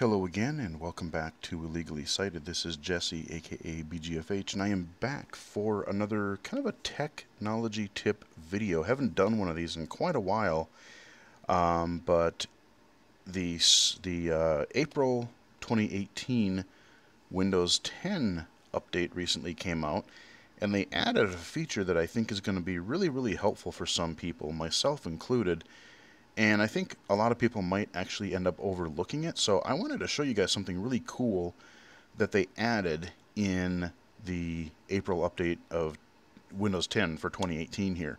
Hello again, and welcome back to Illegally Sighted. This is Jesse, aka BGFH, and I am back for another kind of a technology tip video. Haven't done one of these in quite a while, um, but the the uh, April 2018 Windows 10 update recently came out, and they added a feature that I think is going to be really, really helpful for some people, myself included and I think a lot of people might actually end up overlooking it. So I wanted to show you guys something really cool that they added in the April update of Windows 10 for 2018 here.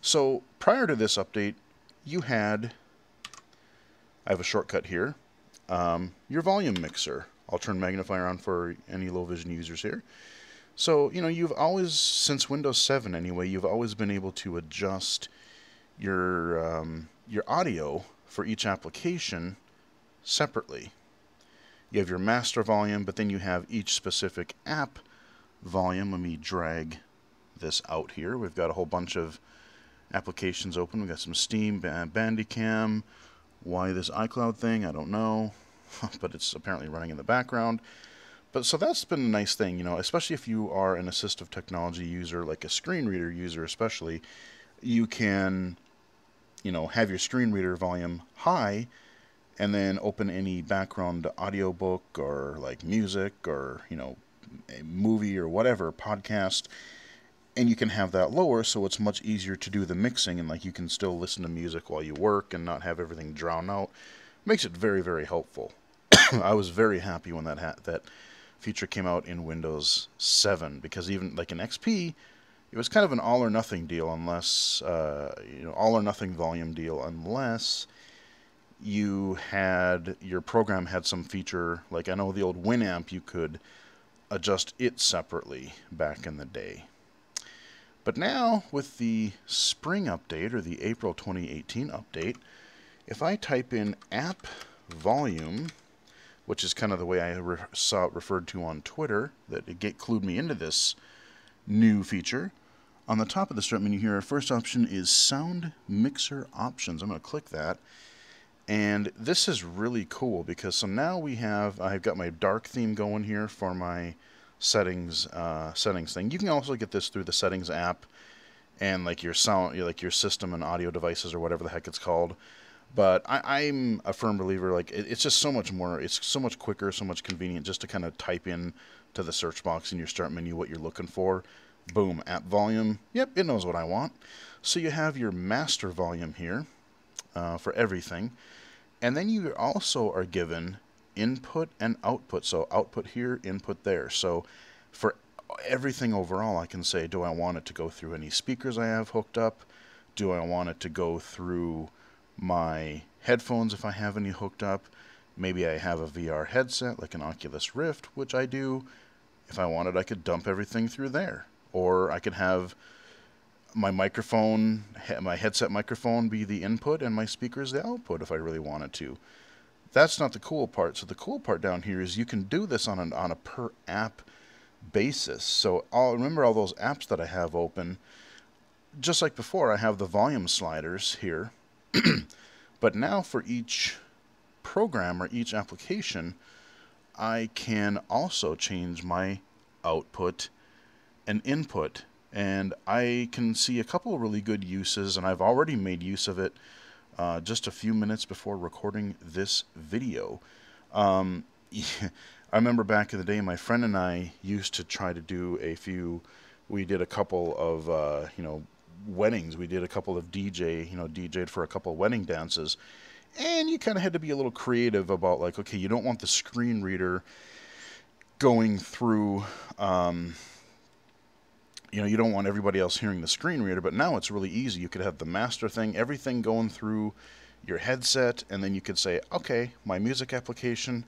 So prior to this update, you had, I have a shortcut here, um, your volume mixer. I'll turn magnifier on for any low vision users here. So, you know, you've always, since Windows 7 anyway, you've always been able to adjust your um, your audio for each application separately. You have your master volume, but then you have each specific app volume. Let me drag this out here. We've got a whole bunch of applications open. We've got some Steam, Bandicam. Why this iCloud thing, I don't know, but it's apparently running in the background. But so that's been a nice thing, you know, especially if you are an assistive technology user, like a screen reader user especially, you can you know, have your screen reader volume high and then open any background audiobook or like music or, you know, a movie or whatever, podcast, and you can have that lower so it's much easier to do the mixing and like you can still listen to music while you work and not have everything drown out. Makes it very, very helpful. I was very happy when that ha- that feature came out in Windows 7 because even like in XP, it was kind of an all or nothing deal unless uh, you know all or nothing volume deal unless you had your program had some feature like I know the old Winamp you could adjust it separately back in the day. But now with the spring update or the April 2018 update, if I type in app volume, which is kind of the way I re saw it referred to on Twitter, that it get, clued me into this new feature, on the top of the start menu here, our first option is Sound Mixer Options. I'm going to click that. And this is really cool because so now we have, I've got my dark theme going here for my settings uh, settings thing. You can also get this through the settings app and like your sound, like your system and audio devices or whatever the heck it's called. But I, am a firm believer, like it, it's just so much more, it's so much quicker, so much convenient just to kind of type in to the search box in your start menu what you're looking for Boom, app volume. Yep, it knows what I want. So you have your master volume here uh, for everything. And then you also are given input and output. So output here, input there. So for everything overall, I can say, do I want it to go through any speakers I have hooked up? Do I want it to go through my headphones if I have any hooked up? Maybe I have a VR headset like an Oculus Rift, which I do. If I wanted, I could dump everything through there or I could have my microphone, my headset microphone be the input and my speakers the output if I really wanted to. That's not the cool part. So the cool part down here is you can do this on a, on a per app basis. So I'll remember all those apps that I have open. Just like before, I have the volume sliders here. but now for each program or each application, I can also change my output an input and I can see a couple really good uses and I've already made use of it uh, just a few minutes before recording this video. Um, I remember back in the day my friend and I used to try to do a few we did a couple of uh, you know weddings we did a couple of DJ you know DJed for a couple of wedding dances and you kind of had to be a little creative about like okay you don't want the screen reader going through um, you know, you don't want everybody else hearing the screen reader, but now it's really easy. You could have the master thing, everything going through your headset, and then you could say, okay, my music application,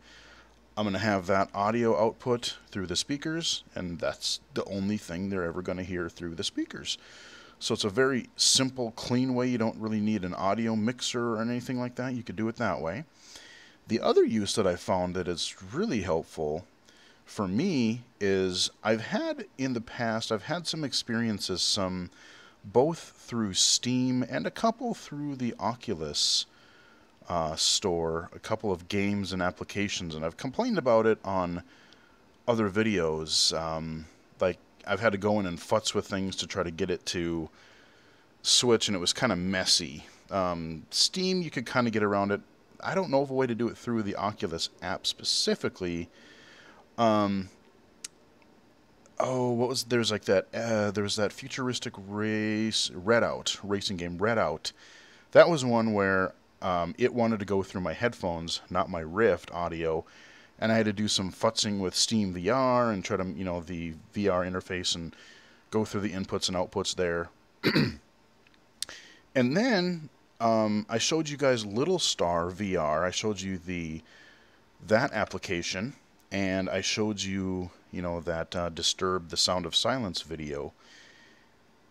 I'm going to have that audio output through the speakers, and that's the only thing they're ever going to hear through the speakers. So it's a very simple, clean way. You don't really need an audio mixer or anything like that. You could do it that way. The other use that I found that is really helpful for me is I've had in the past, I've had some experiences, some both through Steam and a couple through the Oculus uh, store a couple of games and applications, and I've complained about it on other videos. Um, like I've had to go in and futz with things to try to get it to switch, and it was kind of messy. Um, Steam, you could kind of get around it. I don't know of a way to do it through the Oculus app specifically. Um, oh, what was there's like that? Uh, there was that futuristic race Redout racing game Redout. That was one where um, it wanted to go through my headphones, not my Rift audio, and I had to do some futzing with Steam VR and try to you know the VR interface and go through the inputs and outputs there. and then um, I showed you guys Littlstar VR. I showed you the that application, and I showed you, you know, that uh, Disturbed the Sound of Silence video,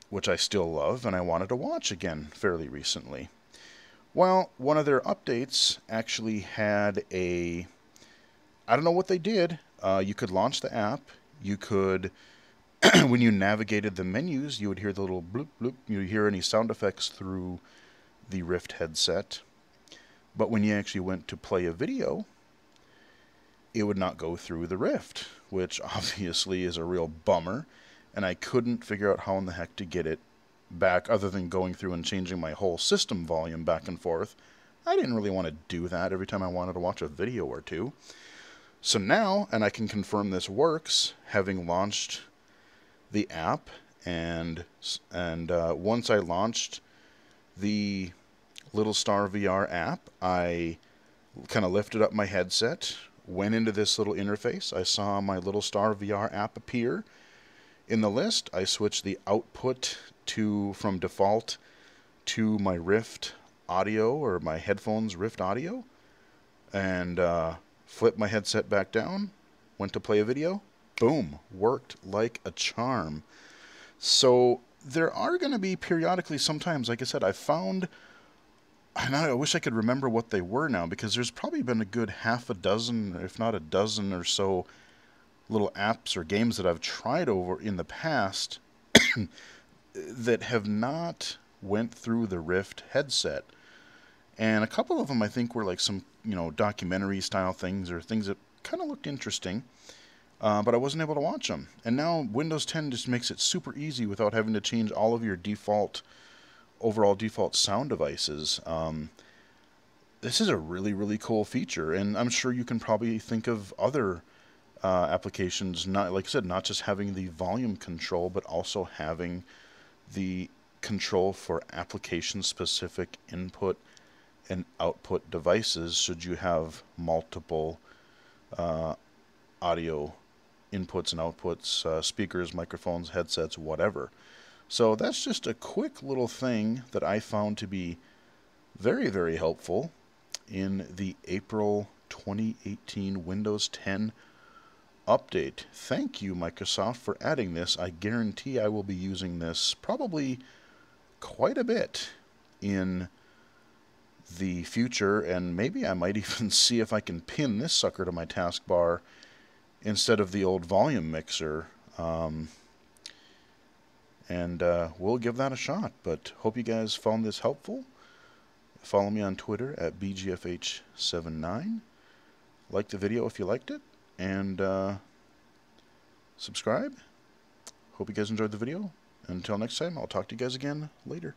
which I still love, and I wanted to watch again fairly recently. Well, one of their updates actually had a. I don't know what they did. Uh, you could launch the app. You could, when you navigated the menus, you would hear the little bloop bloop. You hear any sound effects through the Rift headset. But when you actually went to play a video, it would not go through the Rift, which obviously is a real bummer. And I couldn't figure out how in the heck to get it back other than going through and changing my whole system volume back and forth. I didn't really want to do that every time I wanted to watch a video or two. So now, and I can confirm this works, having launched the app, and and uh, once I launched the Littlstar VR app, I kind of lifted up my headset, went into this little interface. I saw my Littlstar VR app appear. In the list, I switched the output to from default to my Rift audio or my headphones Rift audio, and uh, flipped my headset back down. Went to play a video. Boom, worked like a charm. So there are going to be periodically sometimes, like I said, I found, and I wish I could remember what they were now because there's probably been a good half a dozen, if not a dozen or so, little apps or games that I've tried over in the past that have not went through the Rift headset. And a couple of them I think were like some, you know, documentary style things or things that kind of looked interesting uh, but I wasn't able to watch them. And now Windows 10 just makes it super easy without having to change all of your default, overall default sound devices. Um, this is a really, really cool feature, and I'm sure you can probably think of other uh, applications, not like I said, not just having the volume control, but also having the control for application-specific input and output devices should you have multiple uh, audio inputs and outputs, uh, speakers, microphones, headsets, whatever. So that's just a quick little thing that I found to be very, very helpful in the April 2018 Windows 10 update. Thank you, Microsoft, for adding this. I guarantee I will be using this probably quite a bit in the future, and maybe I might even see if I can pin this sucker to my taskbar instead of the old volume mixer. Um, and uh, we'll give that a shot. But hope you guys found this helpful. Follow me on Twitter at BGFH79. Like the video if you liked it. And uh, subscribe. Hope you guys enjoyed the video. Until next time, I'll talk to you guys again later.